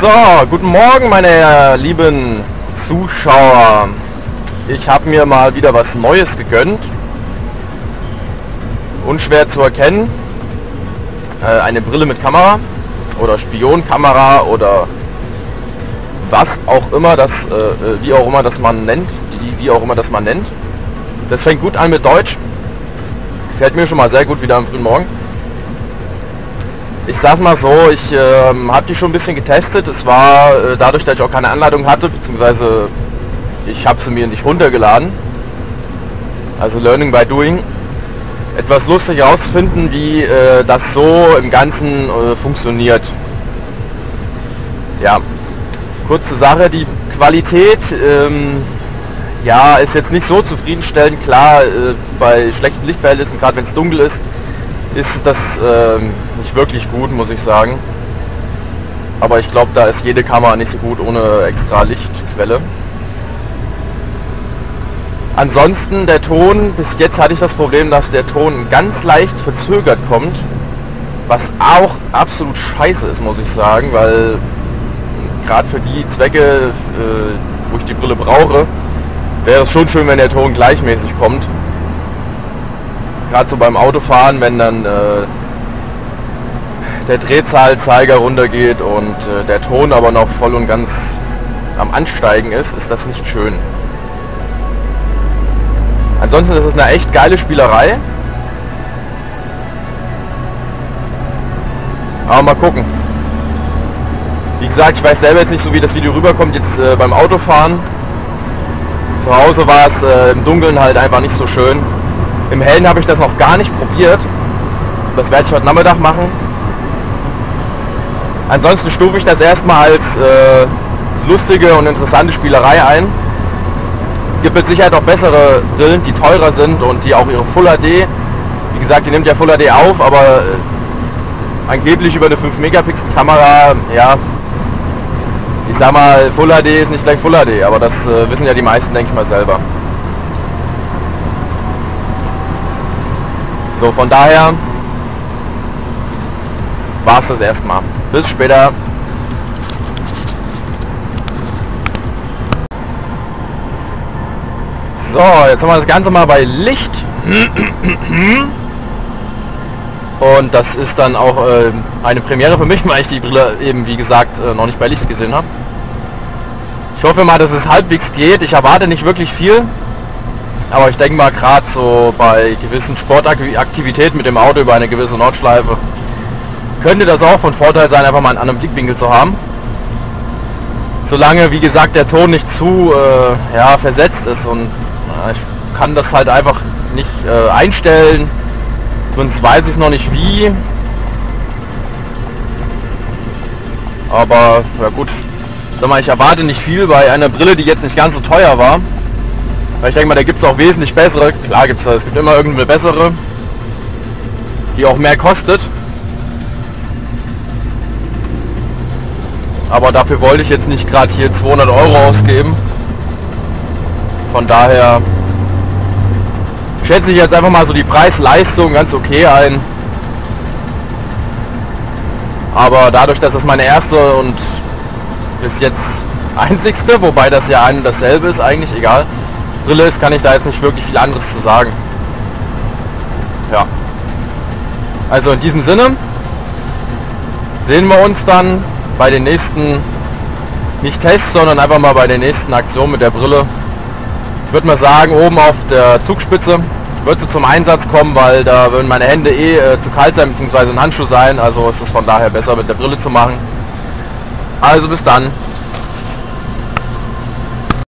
So, guten Morgen meine lieben Zuschauer. Ich habe mir mal wieder was Neues gegönnt. Unschwer zu erkennen. Äh, eine Brille mit Kamera oder Spionkamera oder was auch immer das, äh, äh, wie auch immer das man nennt, wie, wie auch immer das man nennt. Das fängt gut an mit Deutsch. Fällt mir schon mal sehr gut wieder am frühen Morgen. Ich sag mal so, ich äh, habe die schon ein bisschen getestet. Es war äh, dadurch, dass ich auch keine Anleitung hatte, beziehungsweise ich habe sie mir nicht runtergeladen. Also Learning by Doing. Etwas lustig herausfinden, wie äh, das so im Ganzen äh, funktioniert. Ja, kurze Sache, die Qualität ähm, ja, ist jetzt nicht so zufriedenstellend. Klar, äh, bei schlechten Lichtverhältnissen, gerade wenn es dunkel ist, ist das ähm, nicht wirklich gut, muss ich sagen. Aber ich glaube, da ist jede Kamera nicht so gut ohne extra Lichtquelle. Ansonsten der Ton, bis jetzt hatte ich das Problem, dass der Ton ganz leicht verzögert kommt, was auch absolut scheiße ist, muss ich sagen, weil gerade für die Zwecke, äh, wo ich die Brille brauche, wäre es schon schön, wenn der Ton gleichmäßig kommt. Gerade so beim Autofahren, wenn dann äh, der Drehzahlzeiger runtergeht und äh, der Ton aber noch voll und ganz am Ansteigen ist, ist das nicht schön. Ansonsten ist es eine echt geile Spielerei. Aber mal gucken. Wie gesagt, ich weiß selber jetzt nicht so, wie das Video rüberkommt jetzt äh, beim Autofahren. Zu Hause war es äh, im Dunkeln halt einfach nicht so schön. Im Hellen habe ich das noch gar nicht probiert. Das werde ich heute Nachmittag machen. Ansonsten stufe ich das erstmal als äh, lustige und interessante Spielerei ein. Es gibt mit Sicherheit auch bessere Brillen, die teurer sind und die auch ihre Full HD, wie gesagt, die nimmt ja Full HD auf, aber äh, angeblich über eine 5 Megapixel Kamera, ja, ich sag mal, Full HD ist nicht gleich Full HD, aber das äh, wissen ja die meisten, denke ich mal, selber. So, von daher war es das erstmal. Bis später. So, jetzt haben wir das Ganze mal bei Licht. Und das ist dann auch äh, eine Premiere für mich, weil ich die Brille eben, wie gesagt, äh, noch nicht bei Licht gesehen habe. Ich hoffe mal, dass es halbwegs geht. Ich erwarte nicht wirklich viel. Aber ich denke mal gerade so bei gewissen Sportaktivitäten mit dem Auto über eine gewisse Nordschleife könnte das auch von Vorteil sein, einfach mal einen anderen Blickwinkel zu haben. Solange, wie gesagt, der Ton nicht zu äh, ja, versetzt ist und äh, ich kann das halt einfach nicht äh, einstellen, sonst weiß ich noch nicht wie. Aber ja gut, sag mal, ich erwarte nicht viel bei einer Brille, die jetzt nicht ganz so teuer war. Weil ich denke mal, da gibt es auch wesentlich bessere. Klar gibt es, gibt immer irgendeine bessere, die auch mehr kostet. Aber dafür wollte ich jetzt nicht gerade hier 200 Euro ausgeben. Von daher schätze ich jetzt einfach mal so die Preis-Leistung ganz okay ein. Aber dadurch, dass es meine erste und bis jetzt einzigste, wobei das ja ein dasselbe ist, eigentlich egal, Brille ist, kann ich da jetzt nicht wirklich viel anderes zu sagen. Ja. Also in diesem Sinne sehen wir uns dann bei den nächsten, nicht Tests, sondern einfach mal bei den nächsten Aktionen mit der Brille. Ich würde mal sagen, oben auf der Zugspitze wird sie zum Einsatz kommen, weil da würden meine Hände eh äh, zu kalt sein, beziehungsweise ein Handschuh sein, also ist es von daher besser mit der Brille zu machen. Also bis dann.